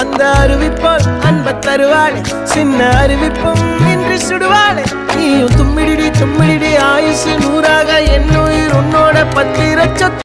அந்த அருவிப்போல் அன்ப தருவாள். சின்ன அறிவிப்பும் இன்று சுடுவாளே. நீயும் தும்மிடிடி தும்மிடிடி ஆயுசு நூறாக என்னுயிர் உன்னோட பத்திர சொத்து